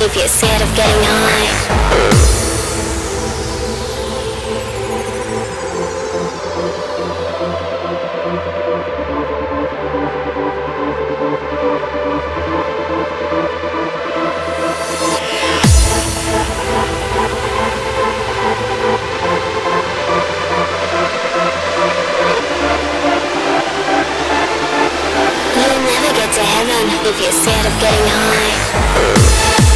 if you're scared of getting high. If you're scared of getting high.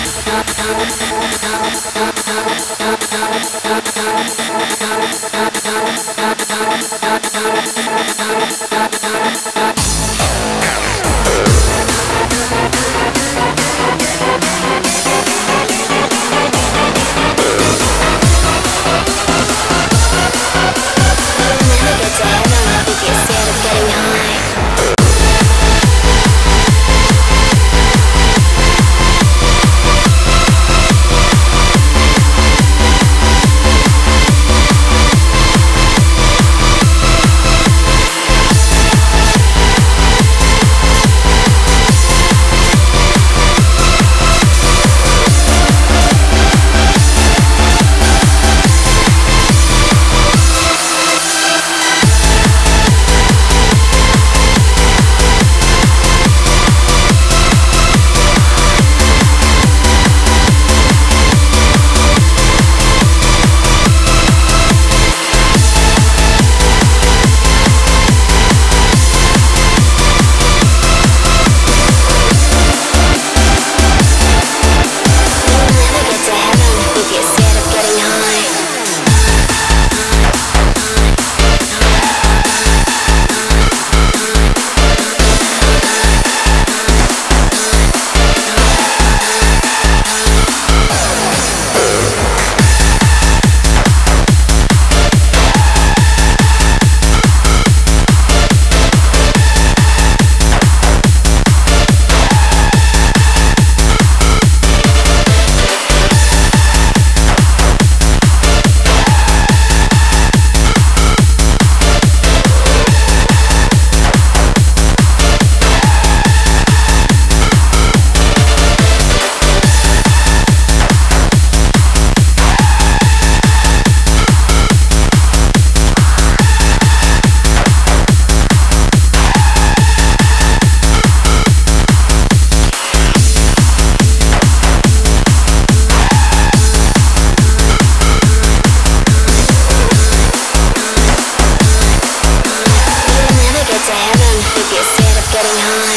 Thank you. hang on.